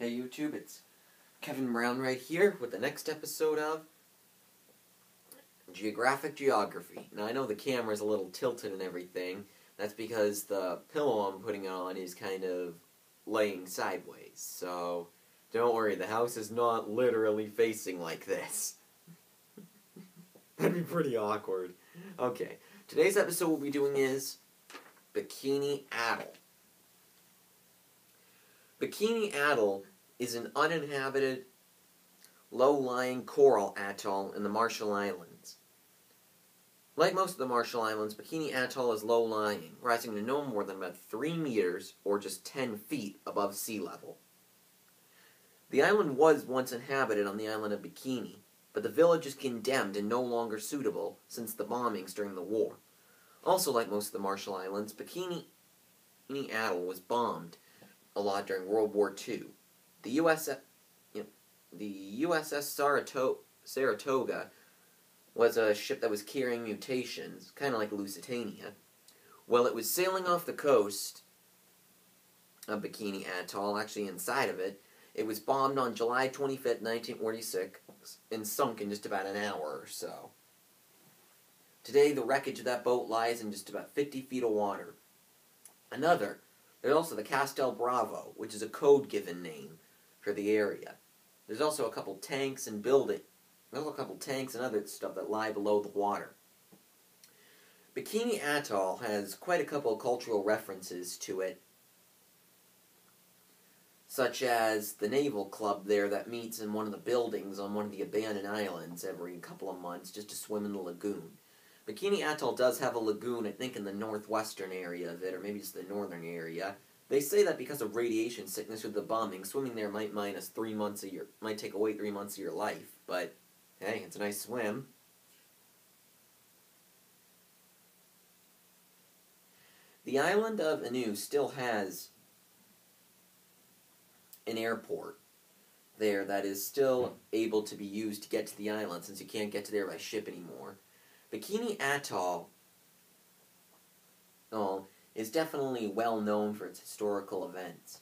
Hey YouTube, it's Kevin Brown right here with the next episode of Geographic Geography. Now I know the camera's a little tilted and everything. That's because the pillow I'm putting on is kind of laying sideways. So don't worry, the house is not literally facing like this. That'd be pretty awkward. Okay, today's episode we'll be doing is Bikini Atoll. Bikini Atoll is an uninhabited, low-lying coral atoll in the Marshall Islands. Like most of the Marshall Islands, Bikini Atoll is low-lying, rising to no more than about 3 meters or just 10 feet above sea level. The island was once inhabited on the island of Bikini, but the village is condemned and no longer suitable since the bombings during the war. Also, like most of the Marshall Islands, Bikini Atoll was bombed a lot during World War II. The US, uh, you know, the USS Sarato- Saratoga was a ship that was carrying mutations, kind of like Lusitania. Well, it was sailing off the coast of Bikini Atoll, actually inside of it. It was bombed on July 25th, 1946, and sunk in just about an hour or so. Today, the wreckage of that boat lies in just about 50 feet of water. Another there's also the Castle Bravo, which is a code given name for the area. There's also a couple tanks and building. There's also a couple tanks and other stuff that lie below the water. Bikini Atoll has quite a couple of cultural references to it, such as the Naval Club there that meets in one of the buildings on one of the abandoned islands every couple of months just to swim in the lagoon. Bikini Atoll does have a lagoon, I think, in the northwestern area of it, or maybe just the northern area. They say that because of radiation sickness with the bombing, swimming there might minus three months a year, might take away three months of your life. But hey, it's a nice swim. The island of Anu still has an airport there that is still able to be used to get to the island since you can't get to there by ship anymore. Bikini Atoll oh, is definitely well known for its historical events.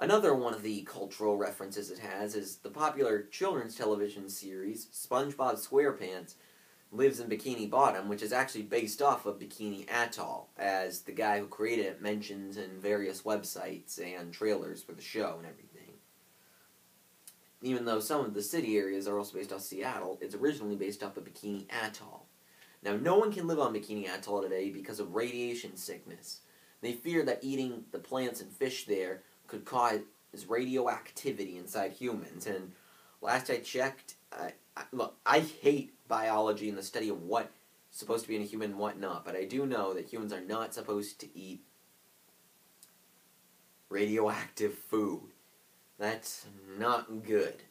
Another one of the cultural references it has is the popular children's television series SpongeBob SquarePants lives in Bikini Bottom, which is actually based off of Bikini Atoll, as the guy who created it mentions in various websites and trailers for the show and everything. Even though some of the city areas are also based off Seattle, it's originally based off of Bikini Atoll. Now, no one can live on Bikini Atoll today because of radiation sickness. They fear that eating the plants and fish there could cause radioactivity inside humans. And last I checked, I, I, look, I hate biology and the study of what's supposed to be in a human and what not, but I do know that humans are not supposed to eat radioactive food. That's not good.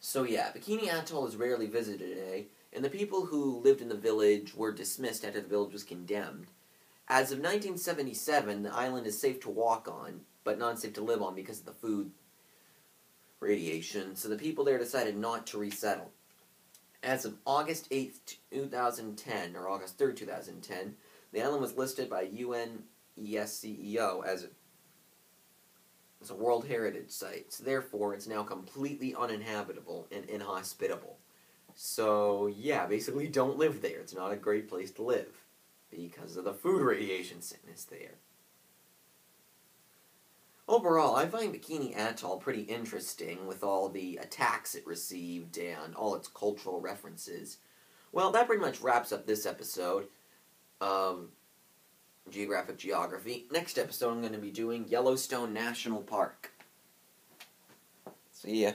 So yeah, Bikini Atoll is rarely visited today, and the people who lived in the village were dismissed after the village was condemned. As of 1977, the island is safe to walk on, but not safe to live on because of the food radiation, so the people there decided not to resettle. As of August 8, 2010, or August 3, 2010, the island was listed by UNESCO as a, as a World Heritage Site, so therefore it's now completely uninhabitable and inhospitable. So, yeah, basically don't live there. It's not a great place to live because of the food radiation sickness there. Overall, I find Bikini Atoll pretty interesting with all the attacks it received and all its cultural references. Well, that pretty much wraps up this episode of Geographic Geography. Next episode, I'm going to be doing Yellowstone National Park. See ya.